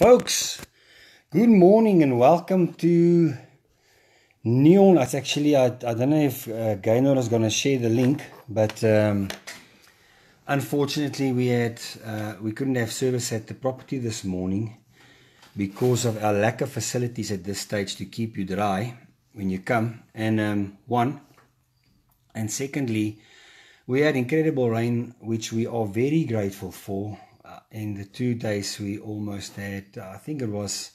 Folks, good morning and welcome to Neon. It's actually, I, I don't know if uh, Gaynor is going to share the link, but um, unfortunately, we had uh, we couldn't have service at the property this morning because of our lack of facilities at this stage to keep you dry when you come. And um, one, and secondly, we had incredible rain, which we are very grateful for in the two days we almost had uh, I think it was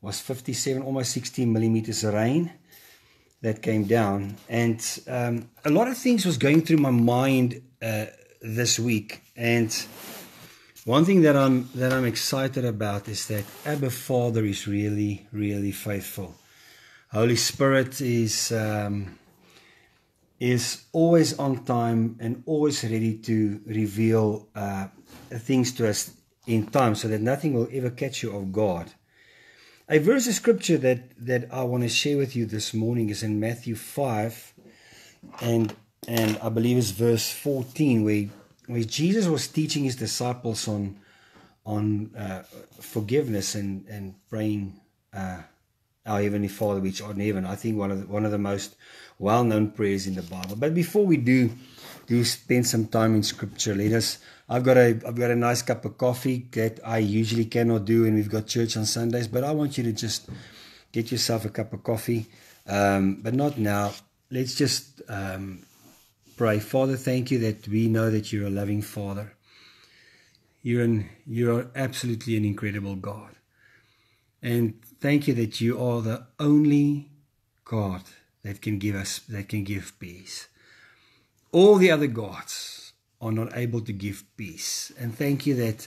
was 57 almost 60 millimeters of rain that came down. And um, a lot of things was going through my mind uh, this week. And one thing that I'm that I'm excited about is that Abba Father is really really faithful. Holy Spirit is um, is always on time and always ready to reveal uh, things to us in time so that nothing will ever catch you off guard. A verse of scripture that, that I want to share with you this morning is in Matthew 5 and and I believe it's verse 14 where, where Jesus was teaching his disciples on on uh, forgiveness and, and praying uh, our Heavenly Father which art in heaven. I think one of the, one of the most well-known prayers in the Bible. But before we do do spend some time in Scripture, let us I've got a I've got a nice cup of coffee that I usually cannot do, and we've got church on Sundays. But I want you to just get yourself a cup of coffee, um, but not now. Let's just um, pray. Father, thank you that we know that you're a loving Father. You're an you're absolutely an incredible God, and thank you that you are the only God that can give us that can give peace. All the other gods are not able to give peace. And thank you that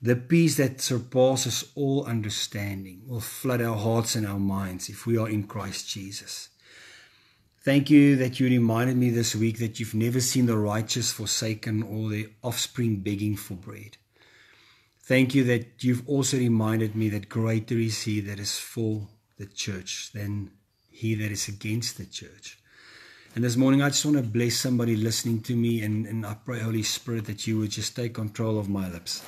the peace that surpasses all understanding will flood our hearts and our minds if we are in Christ Jesus. Thank you that you reminded me this week that you've never seen the righteous forsaken or their offspring begging for bread. Thank you that you've also reminded me that greater is he that is for the church than he that is against the church. And this morning, I just want to bless somebody listening to me, and, and I pray, Holy Spirit, that you would just take control of my lips.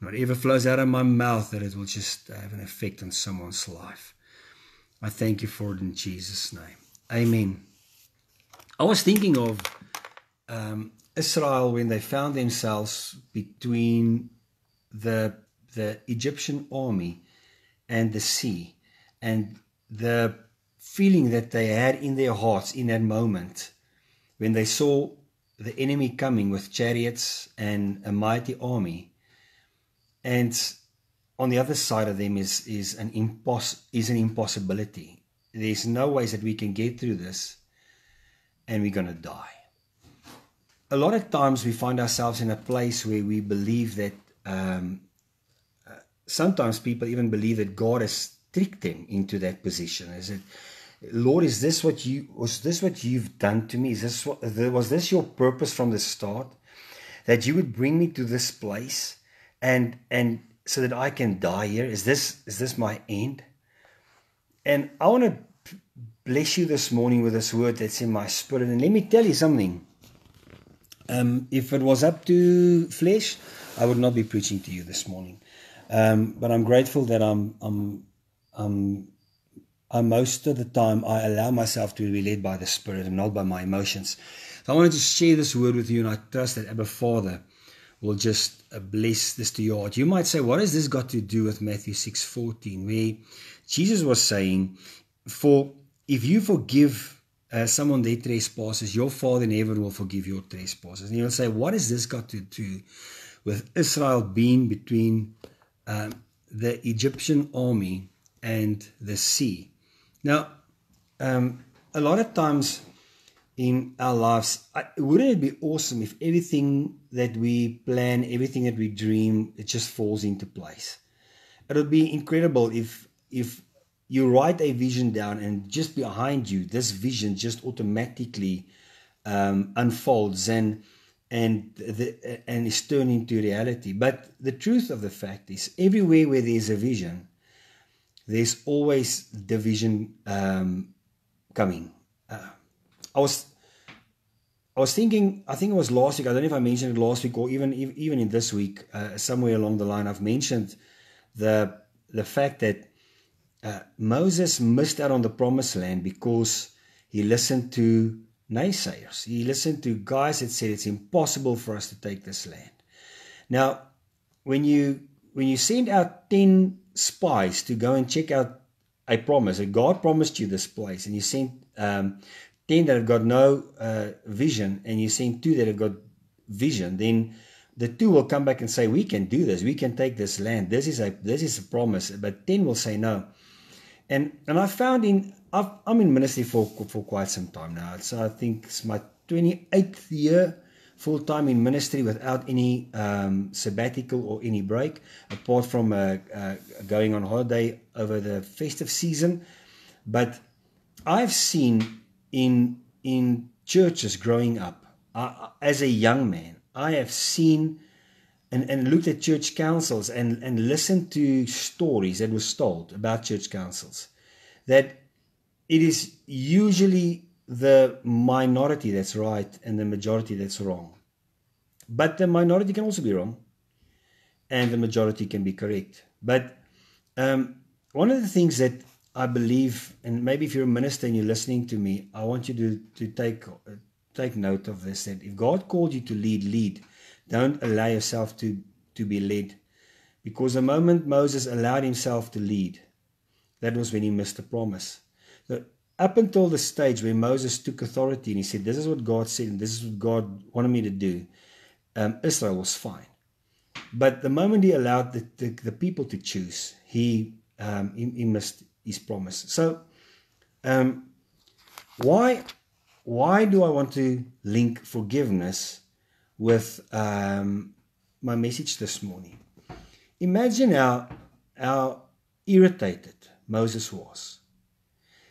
Whatever flows out of my mouth, that it will just have an effect on someone's life. I thank you for it in Jesus' name. Amen. I was thinking of um, Israel when they found themselves between the the Egyptian army and the sea, and the feeling that they had in their hearts in that moment when they saw the enemy coming with chariots and a mighty army. And on the other side of them is is an impos- is an impossibility. There's no ways that we can get through this and we're going to die. A lot of times we find ourselves in a place where we believe that um, uh, sometimes people even believe that God has tricked them into that position. Is it Lord, is this what you was this what you've done to me? Is this what was this your purpose from the start? That you would bring me to this place and and so that I can die here? Is this is this my end? And I want to bless you this morning with this word that's in my spirit. And let me tell you something. Um, if it was up to flesh, I would not be preaching to you this morning. Um, but I'm grateful that I'm I'm I'm I, most of the time I allow myself to be led by the Spirit and not by my emotions. So I wanted to share this word with you, and I trust that Abba Father will just uh, bless this to your heart. You might say, what has this got to do with Matthew 6.14, where Jesus was saying, for if you forgive uh, someone their trespasses, your Father in heaven will forgive your trespasses. And you'll say, what has this got to do with Israel being between um, the Egyptian army and the sea? Now, um, a lot of times in our lives, I, wouldn't it be awesome if everything that we plan, everything that we dream, it just falls into place? It would be incredible if if you write a vision down and just behind you, this vision just automatically um, unfolds and and the, and is turned into reality. But the truth of the fact is, everywhere where there's a vision, there's always division um, coming. Uh, I was I was thinking. I think it was last week. I don't know if I mentioned it last week or even even in this week. Uh, somewhere along the line, I've mentioned the the fact that uh, Moses missed out on the promised land because he listened to naysayers. He listened to guys that said it's impossible for us to take this land. Now, when you when you send out 10 spies to go and check out a promise, that God promised you this place, and you sent um, 10 that have got no uh, vision, and you send two that have got vision, then the two will come back and say, We can do this, we can take this land. This is a this is a promise. But 10 will say no. And and I found in I've, I'm in ministry for for quite some time now. So I think it's my 28th year full time in ministry without any um, sabbatical or any break, apart from uh, uh, going on holiday over the festive season. But I've seen in in churches growing up uh, as a young man, I have seen and, and looked at church councils and, and listened to stories that was told about church councils that it is usually the minority that's right and the majority that's wrong. But the minority can also be wrong and the majority can be correct. But um, one of the things that I believe, and maybe if you're a minister and you're listening to me, I want you to, to take, uh, take note of this that if God called you to lead, lead. Don't allow yourself to, to be led. Because the moment Moses allowed himself to lead, that was when he missed the promise. Up until the stage where Moses took authority and he said, This is what God said, and this is what God wanted me to do, um, Israel was fine. But the moment he allowed the, the, the people to choose, he, um, he, he, missed his promise. So, um, why, why do I want to link forgiveness with um, my message this morning? Imagine how, how irritated Moses was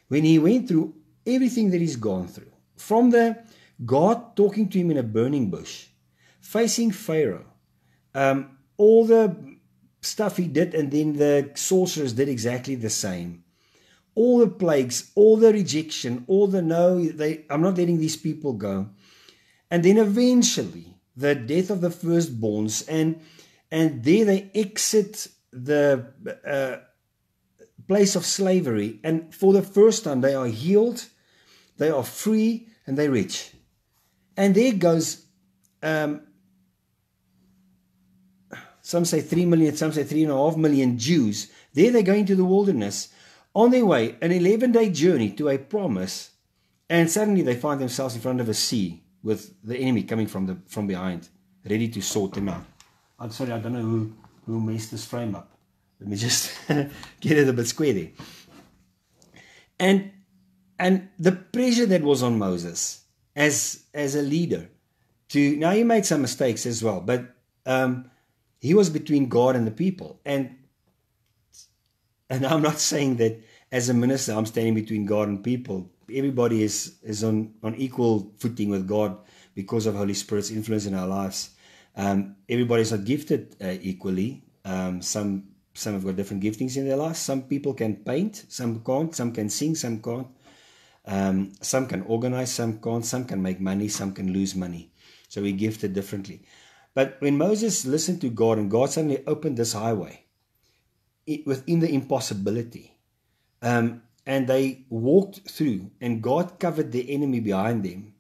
when he went through everything that he's gone through. From the God talking to him in a burning bush, facing Pharaoh, um, all the stuff he did, and then the sorcerers did exactly the same. All the plagues, all the rejection, all the no, they, I'm not letting these people go. And then eventually, the death of the firstborns, and and there they exit the uh, place of slavery. And for the first time, they are healed, they are free, and they're rich. And there goes, um, some say three million, some say three and a half million Jews. There they go into the wilderness on their way, an 11 day journey to a promise. And suddenly they find themselves in front of a sea with the enemy coming from the from behind, ready to sort them out. I'm sorry, I don't know who, who messed this frame up. Let me just get it a bit square there. And and the pressure that was on Moses as as a leader to now he made some mistakes as well, but um, he was between God and the people. And and I'm not saying that as a minister I'm standing between God and people. Everybody is is on on equal footing with God because of Holy Spirit's influence in our lives. Um, everybody's not gifted uh, equally. Um, some some have got different giftings in their lives. Some people can paint, some can't. Some can sing, some can't. Um, some can organize, some can't. Some can make money, some can lose money. So we gifted differently. But when Moses listened to God and God suddenly opened this highway it, within the impossibility, um, and they walked through, and God covered the enemy behind them.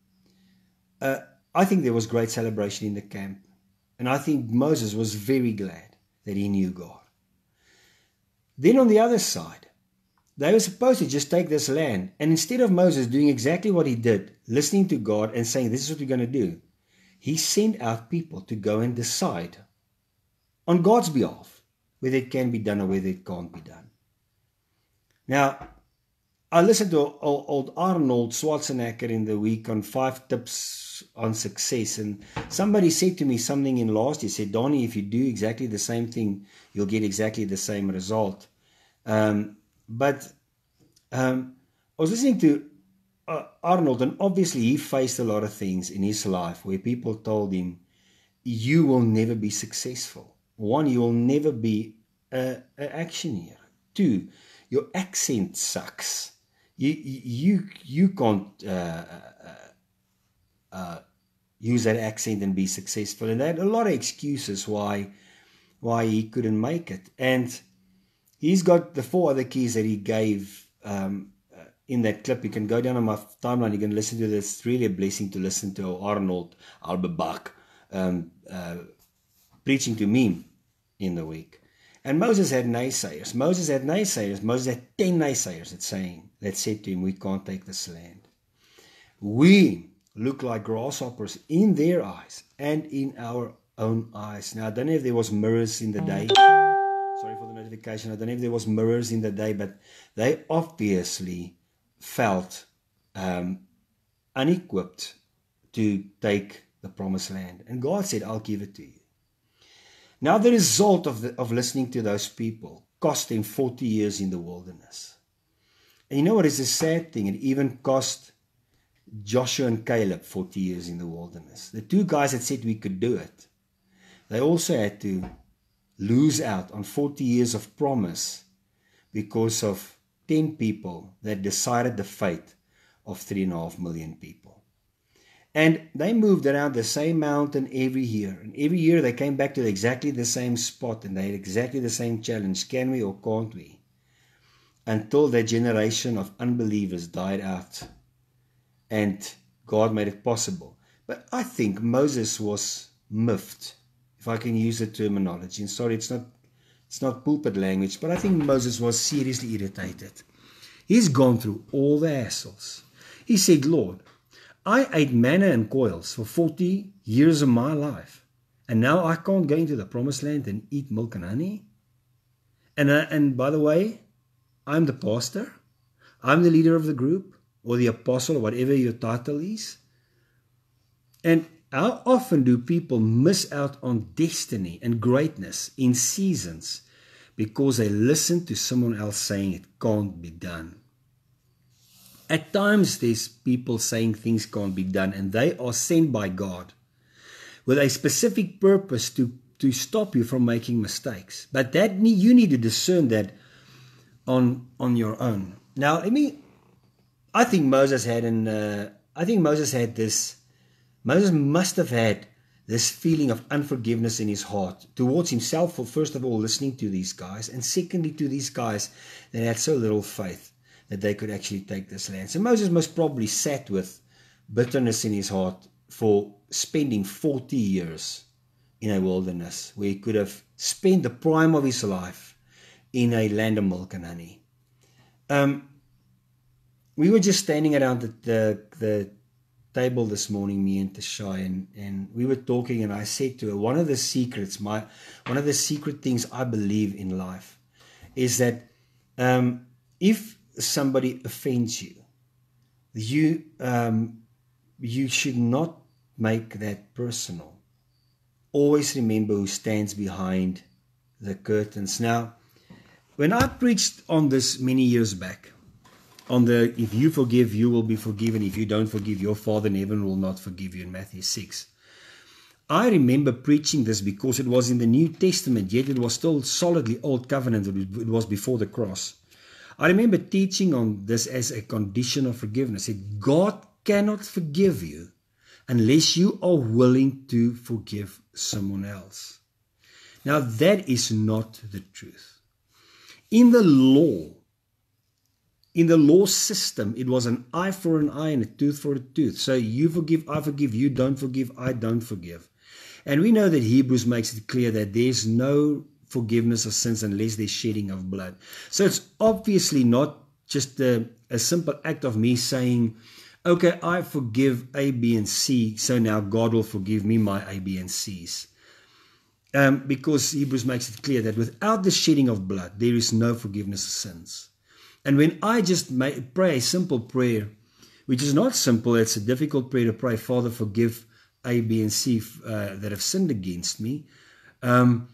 Uh, I think there was great celebration in the camp, and I think Moses was very glad that he knew God. Then on the other side, they were supposed to just take this land. And instead of Moses doing exactly what he did, listening to God and saying, This is what we're going to do, he sent out people to go and decide on God's behalf whether it can be done or whether it can't be done. Now, I listened to old Arnold Schwarzenegger in the week on five tips on success, and somebody said to me something in last. He said, "Donnie, if you do exactly the same thing, you'll get exactly the same result." Um, but um, I was listening to uh, Arnold, and obviously he faced a lot of things in his life where people told him, "You will never be successful. One, you will never be an actioneer. Two, your accent sucks." you you you can't uh, uh, uh, use that accent and be successful. And they had a lot of excuses why why he couldn't make it. And he's got the four other keys that he gave um, uh, in that clip. You can go down on my timeline. You can listen to this. It's really a blessing to listen to Arnold Albebach um, uh, preaching to me in the week. And Moses had naysayers. Moses had naysayers. Moses had 10 naysayers that saying that said to him, We can't take this land. We look like grasshoppers in their eyes and in our own eyes. Now I don't know if there was mirrors in the day. Sorry for the notification. I don't know if there was mirrors in the day, but they obviously felt um, unequipped to take the promised land. And God said, I'll give it to you. Now, the result of, the, of listening to those people cost them 40 years in the wilderness. And you know what is a sad thing? It even cost Joshua and Caleb 40 years in the wilderness. The two guys that said we could do it, they also had to lose out on 40 years of promise because of 10 people that decided the fate of 3.5 million people. And they moved around the same mountain every year. And every year they came back to exactly the same spot and they had exactly the same challenge can we or can't we? Until their generation of unbelievers died out and God made it possible. But I think Moses was miffed, if I can use the terminology. And sorry, it's not it's not pulpit language, but I think Moses was seriously irritated. He's gone through all the hassles. He said, Lord, I ate manna and quails for 40 years of my life. And now I can't go into the promised land and eat milk and honey. And, and by the way, I'm the pastor. I'm the leader of the group or the apostle or whatever your title is. And how often do people miss out on destiny and greatness in seasons because they listen to someone else saying it can't be done? At times, there's people saying things can't be done, and they are sent by God with a specific purpose to, to stop you from making mistakes. But that you need to discern that on on your own. Now, let me. I think Moses had an. Uh, I think Moses had this. Moses must have had this feeling of unforgiveness in his heart towards himself for first of all listening to these guys, and secondly to these guys that had so little faith that they could actually take this land. So Moses most probably sat with bitterness in his heart for spending 40 years in a wilderness where he could have spent the prime of his life in a land of milk and honey. Um, we were just standing around the, the, the table this morning, me and Tashai, and, and we were talking, and I said to her, one of the secrets, my one of the secret things I believe in life is that um, if somebody offends you, you um, you should not make that personal. Always remember who stands behind the curtains. Now, when I preached on this many years back, on the if you forgive, you will be forgiven. If you don't forgive, your Father in heaven will not forgive you in Matthew 6. I remember preaching this because it was in the New Testament, yet it was still solidly Old Covenant. It was before the cross. I remember teaching on this as a condition of forgiveness. That God cannot forgive you unless you are willing to forgive someone else. Now, that is not the truth. In the law, in the law system, it was an eye for an eye and a tooth for a tooth. So you forgive, I forgive, you don't forgive, I don't forgive. And we know that Hebrews makes it clear that there's no forgiveness of sins unless there's shedding of blood. So it's obviously not just a, a simple act of me saying, okay, I forgive A, B, and C, so now God will forgive me my A, B, and C's. Um, because Hebrews makes it clear that without the shedding of blood, there is no forgiveness of sins. And when I just may, pray a simple prayer, which is not simple, it's a difficult prayer to pray, Father, forgive A, B, and C uh, that have sinned against me. Um,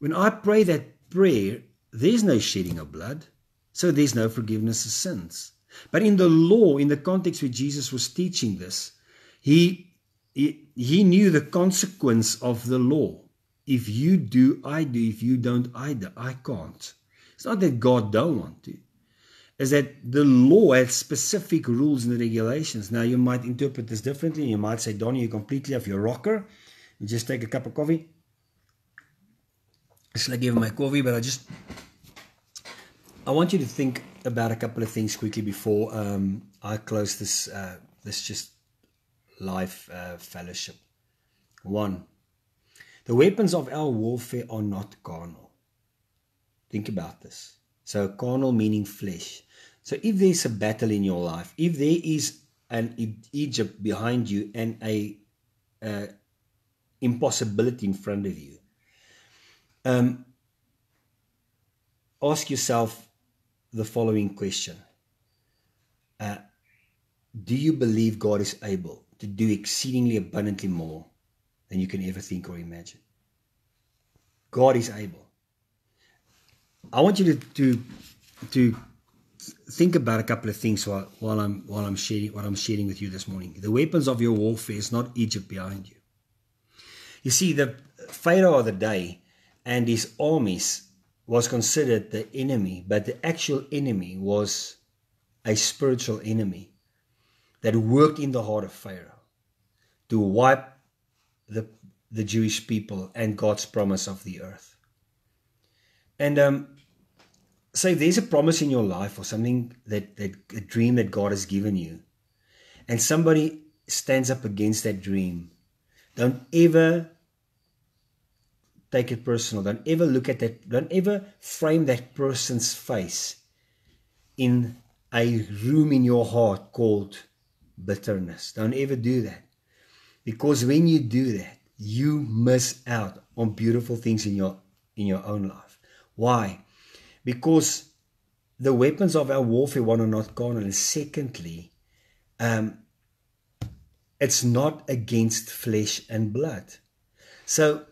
when I pray that prayer, there's no shedding of blood, so there's no forgiveness of sins. But in the law, in the context where Jesus was teaching this, he, he, he knew the consequence of the law. If you do, I do. If you don't, I do. I can't. It's not that God don't want to. Is that the law has specific rules and regulations. Now you might interpret this differently. You might say, Donnie, you're completely off your rocker. You just take a cup of coffee. Should I give him my coffee, but I just I want you to think about a couple of things quickly before um, I close this uh, this just life uh, fellowship. One, the weapons of our warfare are not carnal. Think about this. So, carnal meaning flesh. So, if there's a battle in your life, if there is an Egypt behind you and a uh, impossibility in front of you, um, ask yourself the following question uh, Do you believe God is able to do exceedingly abundantly more than you can ever think or imagine? God is able. I want you to, to, to think about a couple of things while, while I'm while I'm sharing what I'm sharing with you this morning. The weapons of your warfare is not Egypt behind you. You see, the Pharaoh of the day and his armies was considered the enemy, but the actual enemy was a spiritual enemy that worked in the heart of Pharaoh to wipe the, the Jewish people and God's promise of the earth. And um, so if there's a promise in your life or something that, that a dream that God has given you, and somebody stands up against that dream, don't ever take it personal. Don't ever look at that. Don't ever frame that person's face in a room in your heart called bitterness. Don't ever do that. Because when you do that, you miss out on beautiful things in your in your own life. Why? Because the weapons of our warfare one are not carnal, and secondly, um, it's not against flesh and blood. So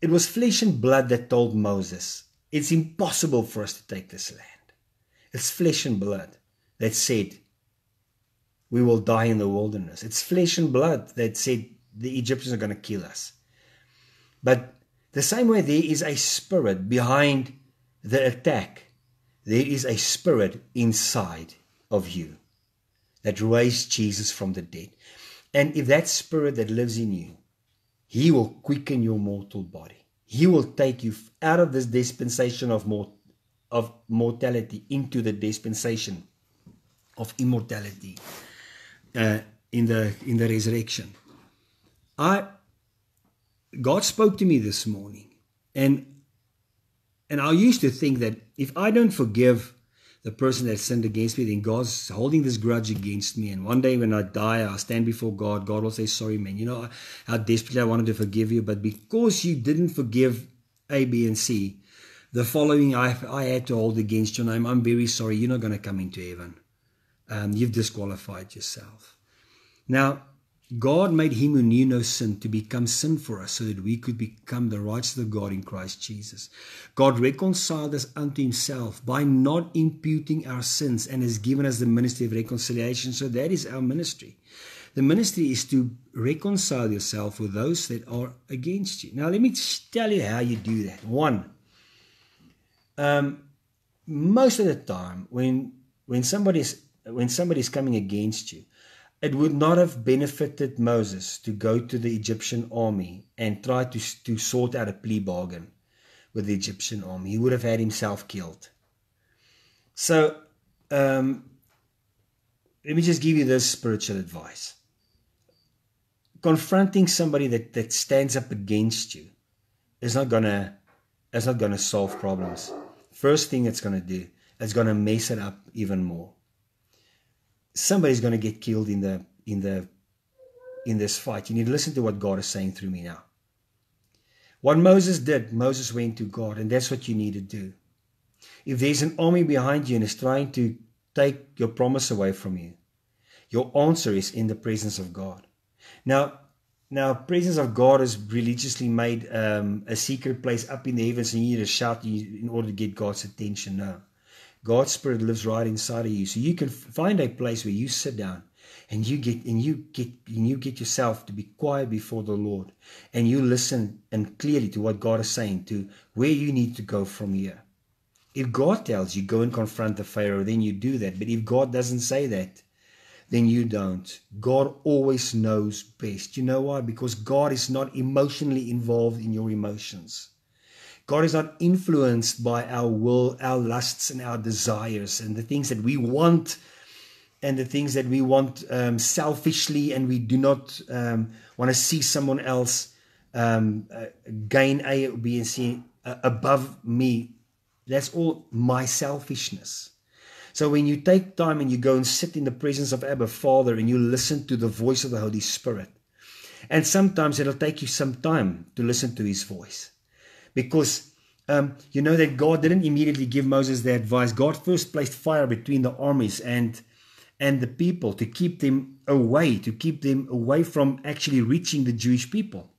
it was flesh and blood that told Moses, It's impossible for us to take this land. It's flesh and blood that said, We will die in the wilderness. It's flesh and blood that said, The Egyptians are going to kill us. But the same way there is a spirit behind the attack, there is a spirit inside of you that raised Jesus from the dead. And if that spirit that lives in you he will quicken your mortal body. He will take you out of this dispensation of, mort- of mortality into the dispensation of immortality uh, in the in the resurrection. I God spoke to me this morning, and and I used to think that if I don't forgive the person that sinned against me, then God's holding this grudge against me. And one day when I die, I'll stand before God. God will say, Sorry, man. You know how desperately I wanted to forgive you, but because you didn't forgive A, B, and C, the following I, I had to hold against your name, I'm very sorry. You're not going to come into heaven. Um, you've disqualified yourself. Now, God made him who knew no sin to become sin for us so that we could become the righteousness of God in Christ Jesus. God reconciled us unto himself by not imputing our sins and has given us the ministry of reconciliation. So that is our ministry. The ministry is to reconcile yourself with those that are against you. Now, let me tell you how you do that. One, um, most of the time when when somebody's when somebody's coming against you, it would not have benefited Moses to go to the Egyptian army and try to, to sort out a plea bargain with the Egyptian army. He would have had himself killed. So, um, let me just give you this spiritual advice. Confronting somebody that, that stands up against you is not gonna is not gonna solve problems. First thing it's gonna do, it's gonna mess it up even more somebody's going to get killed in the in the in this fight. You need to listen to what God is saying through me now. What Moses did, Moses went to God, and that's what you need to do. If there's an army behind you and is trying to take your promise away from you, your answer is in the presence of God. Now, now, presence of God is religiously made um, a secret place up in the heavens, and you need to shout in order to get God's attention. No. God's spirit lives right inside of you. So you can find a place where you sit down and you get and you get and you get yourself to be quiet before the Lord and you listen and clearly to what God is saying to where you need to go from here. If God tells you go and confront the Pharaoh, then you do that. But if God doesn't say that, then you don't. God always knows best. You know why? Because God is not emotionally involved in your emotions. God is not influenced by our will, our lusts, and our desires, and the things that we want, and the things that we want um, selfishly, and we do not um, want to see someone else um, uh, gain A, B, and C uh, above me. That's all my selfishness. So when you take time and you go and sit in the presence of Abba Father and you listen to the voice of the Holy Spirit, and sometimes it'll take you some time to listen to his voice because um, you know that God didn't immediately give Moses the advice. God first placed fire between the armies and and the people to keep them away, to keep them away from actually reaching the Jewish people.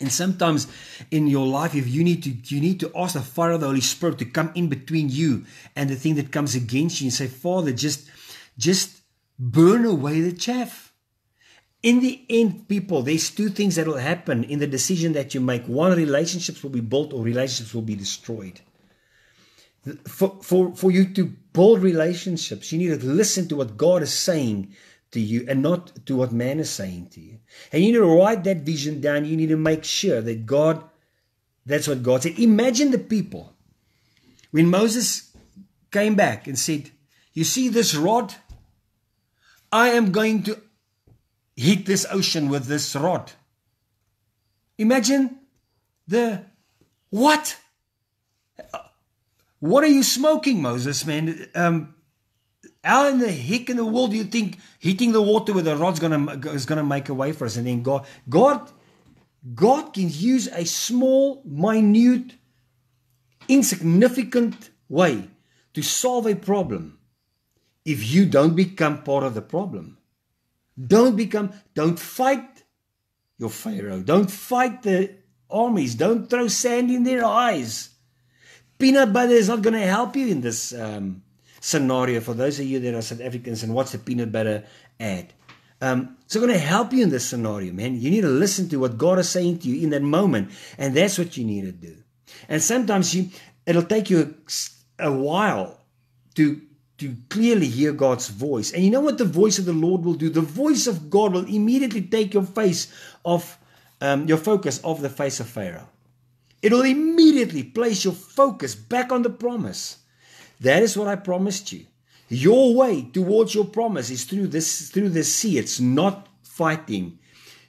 And sometimes in your life, if you need to, you need to ask the fire of the Holy Spirit to come in between you and the thing that comes against you, and say, Father, just, just burn away the chaff. In the end, people, there's two things that will happen in the decision that you make. One, relationships will be built or relationships will be destroyed. For, for, for you to build relationships, you need to listen to what God is saying to you and not to what man is saying to you. And you need to write that vision down. You need to make sure that God, that's what God said. Imagine the people when Moses came back and said, You see this rod? I am going to hit this ocean with this rod. Imagine the what? What are you smoking, Moses, man? Um, how in the heck in the world do you think hitting the water with a gonna is gonna make a way for us? And then God, God, God can use a small, minute, insignificant way to solve a problem if you don't become part of the problem. Don't become, don't fight your Pharaoh. Don't fight the armies. Don't throw sand in their eyes. Peanut butter is not going to help you in this um, scenario. For those of you that are South Africans and what's the peanut butter ad? Um, it's going to help you in this scenario, man. You need to listen to what God is saying to you in that moment, and that's what you need to do. And sometimes you, it'll take you a, a while to to clearly hear God's voice. And you know what the voice of the Lord will do? The voice of God will immediately take your face off, um, your focus off the face of Pharaoh. It will immediately place your focus back on the promise. That is what I promised you. Your way towards your promise is through this through the sea. It's not fighting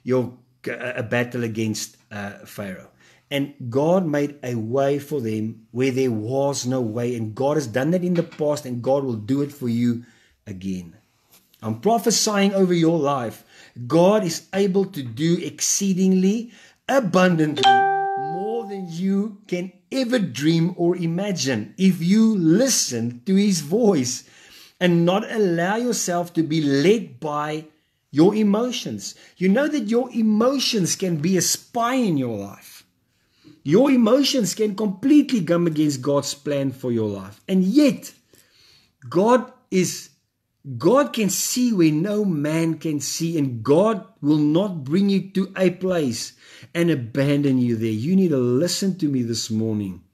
your a battle against uh, Pharaoh. And God made a way for them where there was no way. And God has done that in the past, and God will do it for you again. I'm prophesying over your life. God is able to do exceedingly abundantly more than you can ever dream or imagine if you listen to His voice and not allow yourself to be led by your emotions. You know that your emotions can be a spy in your life. Your emotions can completely come against God's plan for your life. And yet, God is God can see where no man can see, and God will not bring you to a place and abandon you there. You need to listen to me this morning.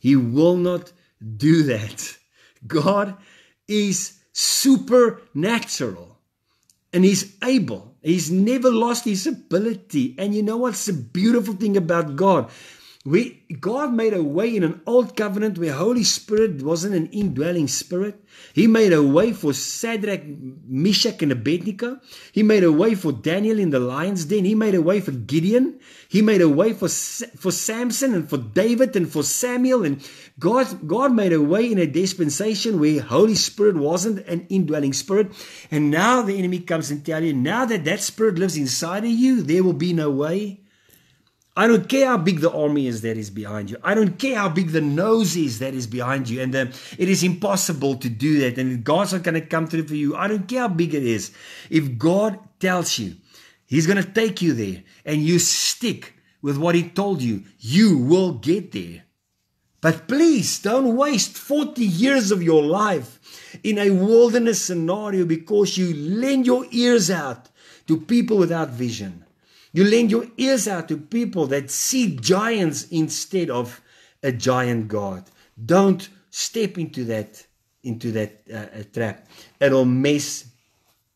He will not do that. God is supernatural and He's able. He's never lost His ability. And you know what's the beautiful thing about God? We, God made a way in an old covenant where Holy Spirit wasn't an indwelling spirit. He made a way for Shadrach, Meshach, and Abednego. He made a way for Daniel in the lion's den. He made a way for Gideon. He made a way for, for Samson and for David and for Samuel. And God, God made a way in a dispensation where Holy Spirit wasn't an indwelling spirit. And now the enemy comes and tells you, now that that spirit lives inside of you, there will be no way. I don't care how big the army is that is behind you. I don't care how big the nose is that is behind you. And uh, it is impossible to do that. And God's not going to come through for you. I don't care how big it is. If God tells you He's going to take you there and you stick with what He told you, you will get there. But please don't waste 40 years of your life in a wilderness scenario because you lend your ears out to people without vision. You lend your ears out to people that see giants instead of a giant God. Don't step into that into that uh, trap. It'll mess.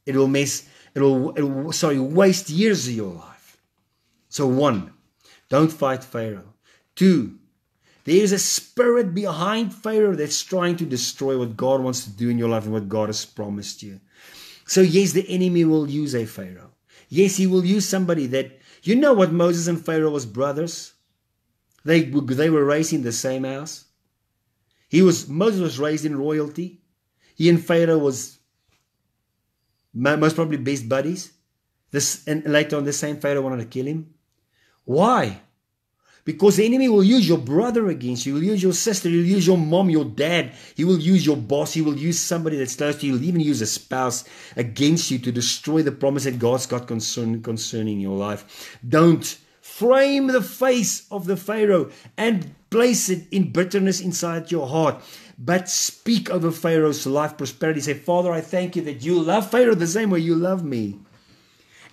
It will mess. It'll, it'll sorry waste years of your life. So one, don't fight Pharaoh. Two, There is a spirit behind Pharaoh that's trying to destroy what God wants to do in your life and what God has promised you. So, yes, the enemy will use a Pharaoh. Yes, he will use somebody that, you know what Moses and Pharaoh was brothers? They, they were raised in the same house. He was, Moses was raised in royalty. He and Pharaoh was most probably best buddies. This, and later on, the same Pharaoh wanted to kill him. Why? Because the enemy will use your brother against you. He will use your sister. He will use your mom, your dad. He will use your boss. He will use somebody that's close to you. He'll even use a spouse against you to destroy the promise that God's got concern, concerning your life. Don't frame the face of the Pharaoh and place it in bitterness inside your heart. But speak over Pharaoh's life prosperity. Say, Father, I thank you that you love Pharaoh the same way you love me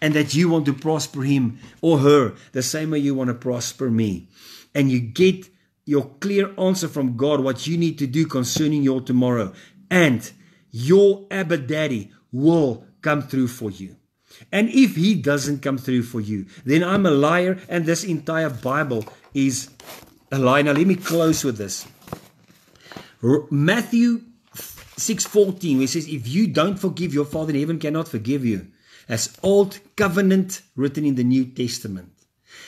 and that you want to prosper him or her the same way you want to prosper me. And you get your clear answer from God what you need to do concerning your tomorrow. And your Abba Daddy will come through for you. And if he doesn't come through for you, then I'm a liar and this entire Bible is a lie. Now let me close with this. Matthew 6:14 where it says if you don't forgive your father in heaven cannot forgive you as Old Covenant written in the New Testament.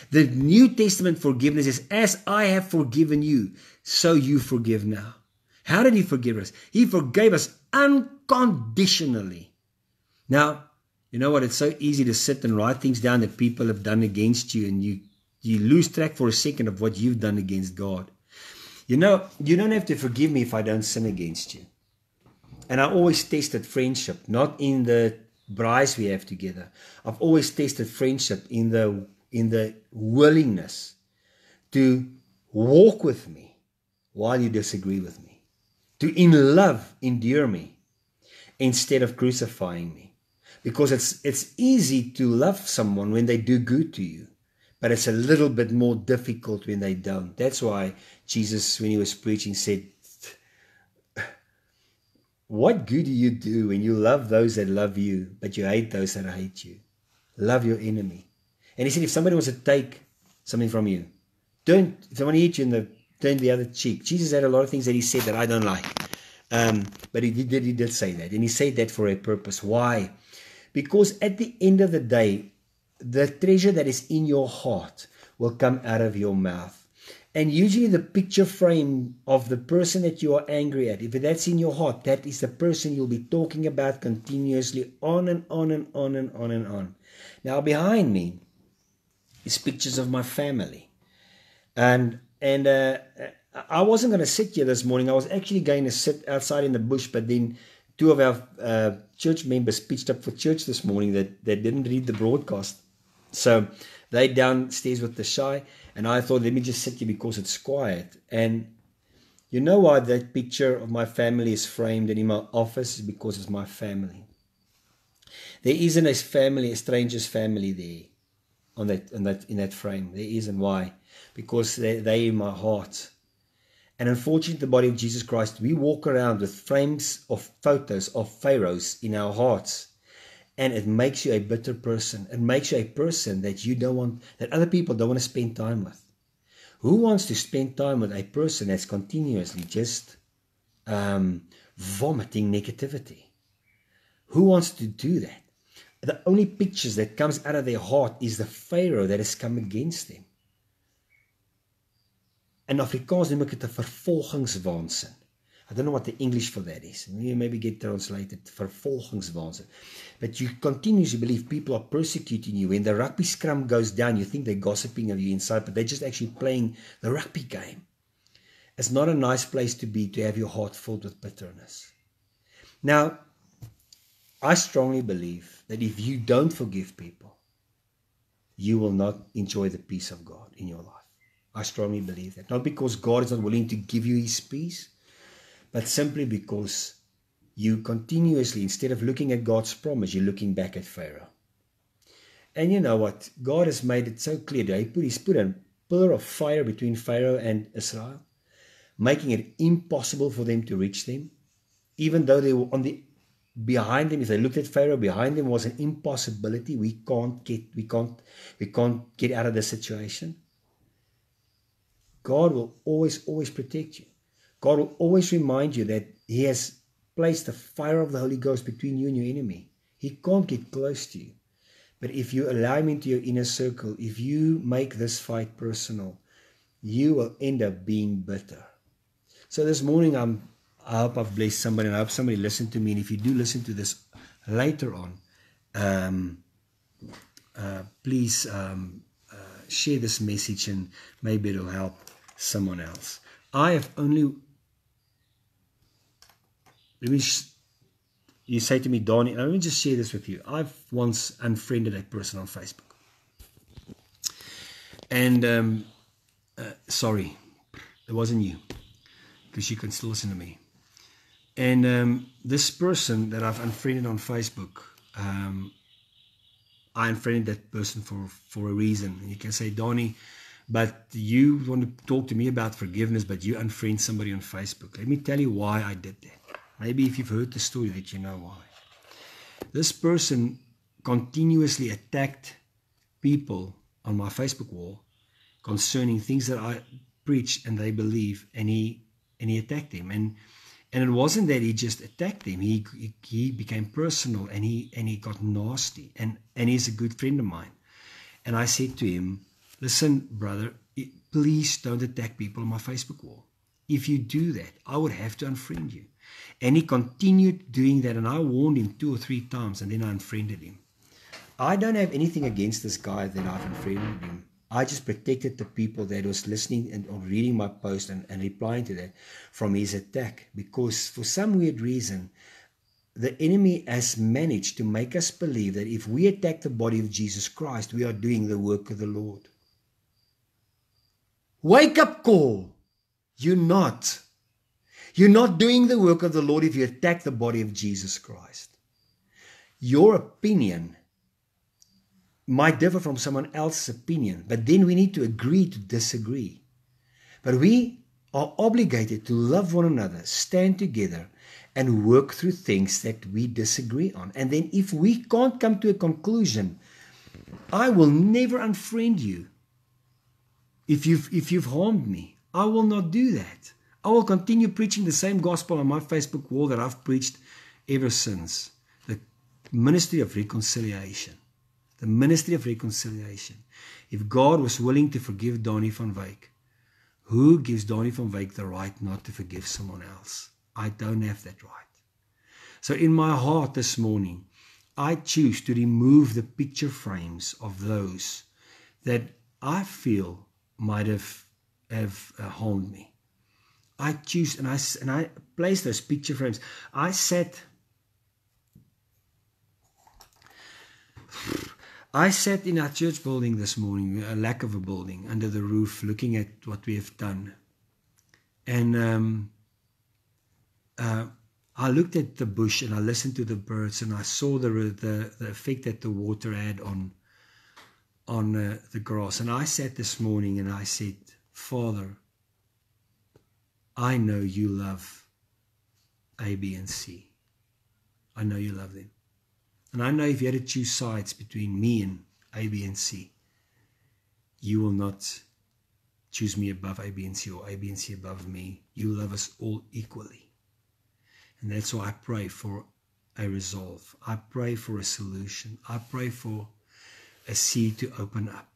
The New Testament forgiveness is as I have forgiven you, so you forgive now. How did He forgive us? He forgave us unconditionally. Now, you know what? It's so easy to sit and write things down that people have done against you, and you, you lose track for a second of what you've done against God. You know, you don't have to forgive me if I don't sin against you. And I always tested friendship, not in the braais we have together. I've always tested friendship in the in the willingness to walk with me while you disagree with me, to in love endure me instead of crucifying me. Because it's it's easy to love someone when they do good to you, but it's a little bit more difficult when they don't. That's why Jesus, when he was preaching, said, what good do you do when you love those that love you, but you hate those that hate you? Love your enemy. And he said, if somebody wants to take something from you, don't, if someone hits you in the, turn the other cheek. Jesus had a lot of things that he said that I don't like. Um, but he did, he did say that. And he said that for a purpose. Why? Because at the end of the day, the treasure that is in your heart will come out of your mouth. And usually, the picture frame of the person that you are angry at, if that's in your heart, that is the person you'll be talking about continuously on and on and on and on and on. Now, behind me is pictures of my family. And and uh, I wasn't going to sit here this morning. I was actually going to sit outside in the bush, but then two of our uh, church members pitched up for church this morning that, that didn't read the broadcast. So they downstairs with the shy. And I thought, let me just sit here because it's quiet. And you know why that picture of my family is framed in my office? Because it's my family. There isn't a family, a stranger's family there on that, on that, in that frame. There isn't. Why? Because they, they're in my heart. And unfortunately, the body of Jesus Christ, we walk around with frames of photos of pharaohs in our hearts and it makes you a bitter person. It makes you a person that you don't want, that other people don't want to spend time with. Who wants to spend time with a person that's continuously just um, vomiting negativity? Who wants to do that? The only pictures that comes out of their heart is the Pharaoh that has come against them. In Afrikaans noem ek dit 'n vervolgingswaansin. I don't know what the English for that is. Maybe get translated vervolgingswaansin. But you continuously believe people are persecuting you. When the rugby scrum goes down, you think they're gossiping of you inside, but they're just actually playing the rugby game. It's not a nice place to be to have your heart filled with bitterness. Now, I strongly believe that if you don't forgive people, you will not enjoy the peace of God in your life. I strongly believe that. Not because God is not willing to give you his peace, but simply because you continuously, instead of looking at God's promise, you're looking back at Pharaoh. And you know what? God has made it so clear that He put, He's put a pillar of fire between Pharaoh and Israel, making it impossible for them to reach them. Even though they were on the behind them, if they looked at Pharaoh, behind them was an impossibility. We can't get, we can't, we can't get out of the situation. God will always, always protect you. God will always remind you that He has placed the fire of the Holy Ghost between you and your enemy. He can't get close to you. But if you allow him into your inner circle, if you make this fight personal, you will end up being bitter. So this morning, I'm, I hope I've blessed somebody, and I hope somebody listened to me. And if you do listen to this later on, um, uh, please um, uh, share this message, and maybe it'll help someone else. I have only. Let me you say to me, Danie, let me just share this with you. I've once unfriended a person on Facebook. And um, uh, sorry, it wasn't you, because you can still listen to me. And um, this person that I've unfriended on Facebook, um, I unfriended that person for, for a reason. And you can say, Danie, but you want to talk to me about forgiveness, but you unfriend somebody on Facebook. Let me tell you why I did that. Maybe if you've heard the story that you know why. This person continuously attacked people on my Facebook wall concerning things that I preach and they believe, and he and he attacked him. And and it wasn't that he just attacked him. He, he he became personal and he and he got nasty. And and he's a good friend of mine. And I said to him, "Listen, brother, please don't attack people on my Facebook wall. If you do that, I would have to unfriend you." And he continued doing that, and I warned him two or three times, and then I unfriended him. I don't have anything against this guy that I've unfriended him. I just protected the people that was listening and or reading my post and, and replying to that from his attack because for some weird reason the enemy has managed to make us believe that if we attack the body of Jesus Christ, we are doing the work of the Lord. Wake up call! You're not. You're not doing the work of the Lord if you attack the body of Jesus Christ. Your opinion might differ from someone else's opinion, but then we need to agree to disagree. But we are obligated to love one another, stand together, and work through things that we disagree on. And then if we can't come to a conclusion, I will never unfriend you if you've, if you've harmed me. I will not do that. I will continue preaching the same gospel on my Facebook wall that I've preached ever since the ministry of reconciliation. The ministry of reconciliation. If God was willing to forgive Danie van Wyk, who gives Danie van Wyk the right not to forgive someone else? I don't have that right. So, in my heart this morning, I choose to remove the picture frames of those that I feel might have, have uh, harmed me. I choose and I and I place those picture frames. I sat I sat in our church building this morning, a lack of a building, under the roof, looking at what we have done. And um, uh, I looked at the bush and I listened to the birds and I saw the the, the effect that the water had on on uh, the grass. And I sat this morning and I said, Father, I know you love A, B, and C. I know you love them. And I know if you had to choose sides between me and A, B, and C, you will not choose me above A, B, and C or A, B, and C above me. You love us all equally. And that's why I pray for a resolve. I pray for a solution. I pray for a sea to open up.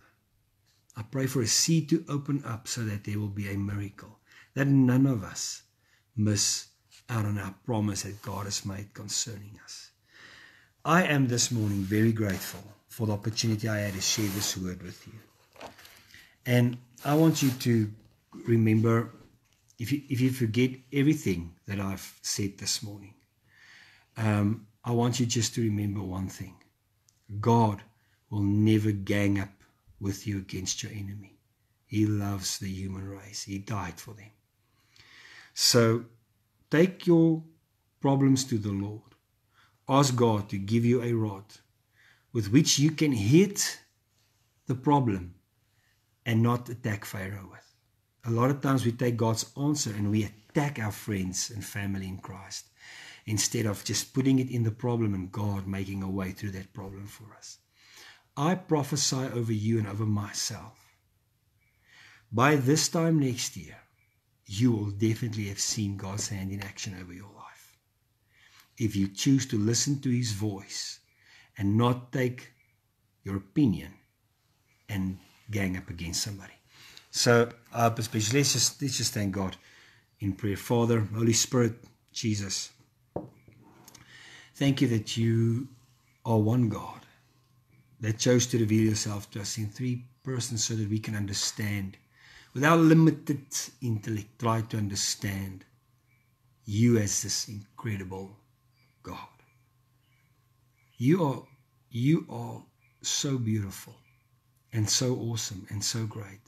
I pray for a sea to open up so that there will be a miracle that none of us miss out on our promise that God has made concerning us. I am this morning very grateful for the opportunity I had to share this word with you. And I want you to remember if you, if you forget everything that I've said this morning, um, I want you just to remember one thing God will never gang up with you against your enemy. He loves the human race, He died for them. So take your problems to the Lord. Ask God to give you a rod with which you can hit the problem and not attack Pharaoh with. A lot of times we take God's answer and we attack our friends and family in Christ instead of just putting it in the problem and God making a way through that problem for us. I prophesy over you and over myself by this time next year, you will definitely have seen God's hand in action over your life. If you choose to listen to His voice and not take your opinion and gang up against somebody. So, uh, especially, let's just, let's just thank God in prayer. Father, Holy Spirit, Jesus, thank you that you are one God that chose to reveal yourself to us in three persons so that we can understand without limited intellect, try to understand you as this incredible God. You are you are so beautiful and so awesome and so great.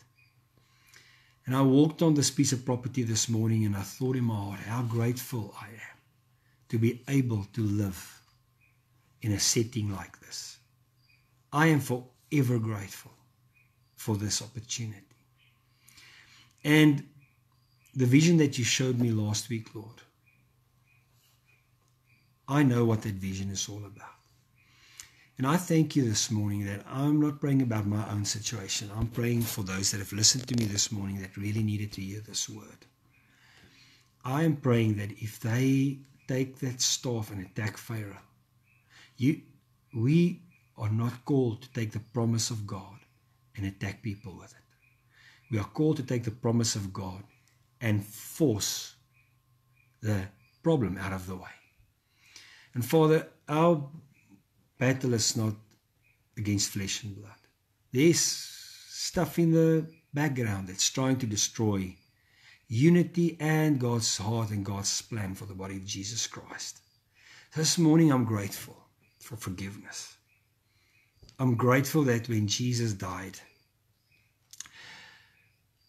And I walked on this piece of property this morning and I thought in my heart how grateful I am to be able to live in a setting like this. I am forever grateful for this opportunity. And the vision that you showed me last week, Lord, I know what that vision is all about. And I thank you this morning that I'm not praying about my own situation. I'm praying for those that have listened to me this morning that really needed to hear this word. I am praying that if they take that staff and attack Pharaoh, you, we are not called to take the promise of God and attack people with it. We are called to take the promise of God and force the problem out of the way. And Father, our battle is not against flesh and blood. There's stuff in the background that's trying to destroy unity and God's heart and God's plan for the body of Jesus Christ. This morning I'm grateful for forgiveness. I'm grateful that when Jesus died,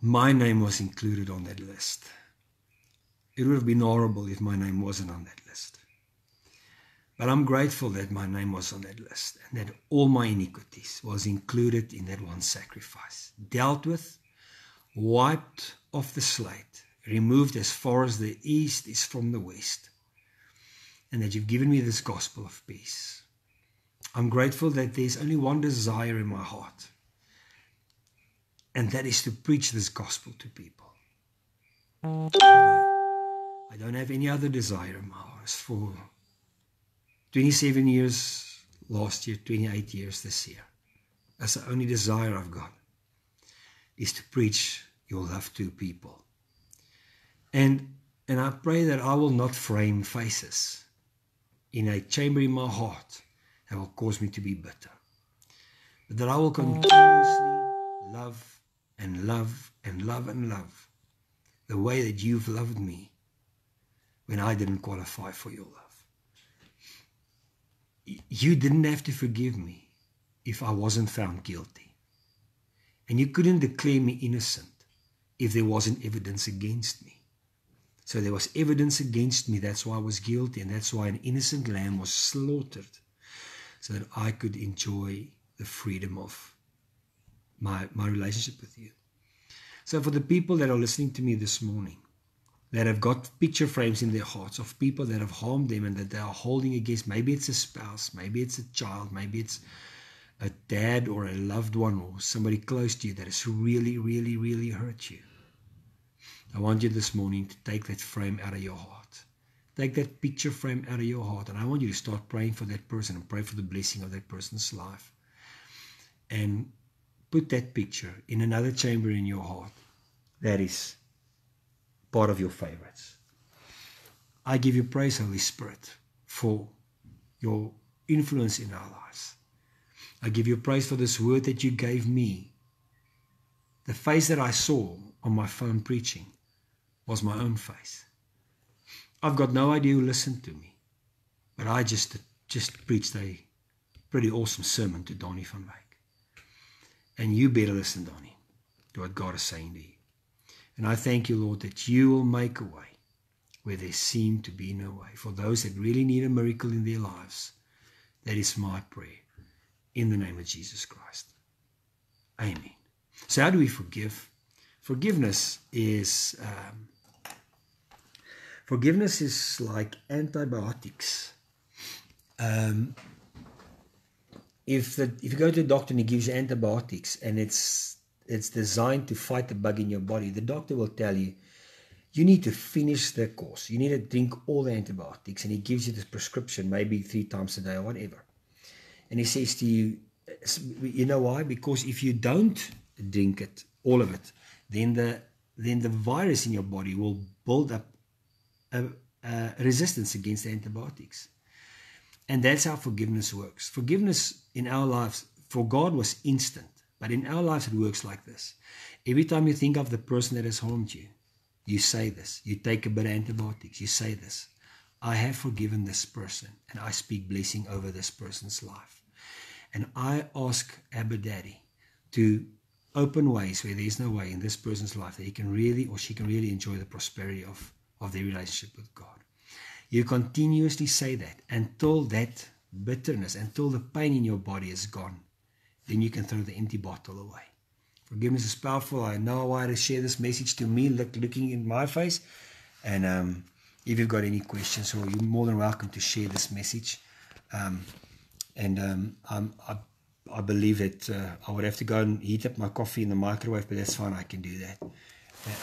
my name was included on that list. It would have been horrible if my name wasn't on that list. But I'm grateful that my name was on that list and that all my iniquities was included in that one sacrifice. Dealt with, wiped off the slate, removed as far as the east is from the west. And that you've given me this gospel of peace. I'm grateful that there's only one desire in my heart and that is to preach this gospel to people. I don't have any other desire my heart. For 27 years last year, 28 years this year, that's the only desire I've got is to preach your love to people. And and I pray that I will not frame faces in a chamber in my heart that will cause me to be bitter. But that I will continuously love and love and love and love the way that you've loved me when I didn't qualify for your love. You didn't have to forgive me if I wasn't found guilty. And you couldn't declare me innocent if there wasn't evidence against me. So there was evidence against me. That's why I was guilty. And that's why an innocent lamb was slaughtered so that I could enjoy the freedom of my, my relationship with you. So, for the people that are listening to me this morning, that have got picture frames in their hearts of people that have harmed them and that they are holding against, maybe it's a spouse, maybe it's a child, maybe it's a dad or a loved one or somebody close to you that has really, really, really hurt you. I want you this morning to take that frame out of your heart. Take that picture frame out of your heart. And I want you to start praying for that person and pray for the blessing of that person's life. And put that picture in another chamber in your heart that is part of your favorites. I give you praise, Holy Spirit, for your influence in our lives. I give you praise for this word that you gave me. The face that I saw on my phone preaching was my own face. I've got no idea who listened to me, but I just just preached a pretty awesome sermon to Danie van Wyk. And you better listen, Danie, to what God is saying to you. And I thank you, Lord, that you will make a way where there seemed to be no way. For those that really need a miracle in their lives, that is my prayer. In the name of Jesus Christ. Amen. So, how do we forgive? Forgiveness is um, forgiveness is like antibiotics. Um, if the if you go to a doctor and he gives you antibiotics and it's it's designed to fight the bug in your body. The doctor will tell you, you need to finish the course. You need to drink all the antibiotics, and he gives you this prescription maybe three times a day or whatever. And he says to you, you know why? Because if you don't drink it, all of it, then the then the virus in your body will build up a, a resistance against the antibiotics. And that's how forgiveness works. Forgiveness in our lives for God was instant, but in our lives it works like this. Every time you think of the person that has harmed you, you say this. You take a bit of antibiotics. You say this. I have forgiven this person and I speak blessing over this person's life. And I ask Abba Daddy to open ways where there's no way in this person's life that he can really or she can really enjoy the prosperity of, of their relationship with God. You continuously say that until that bitterness, until the pain in your body is gone. Then you can throw the empty bottle away. Forgiveness is powerful. I know why to share this message to me, look, looking in my face. And um, if you've got any questions, or you're more than welcome to share this message. Um, and um, i I, believe that uh, I would have to go and heat up my coffee in the microwave, but that's fine. I can do that.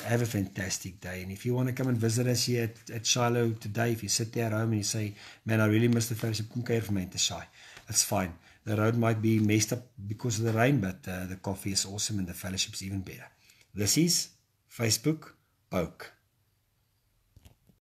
Have a fantastic day. And if you want to come and visit us here at, at Shiloh today, if you sit there at home and you say, man, I really miss the fellowship, come care for me to shy. That's fine the road might be messed up because of the rain, but uh, the coffee is awesome and the fellowship is even better. This is Facebook Oak.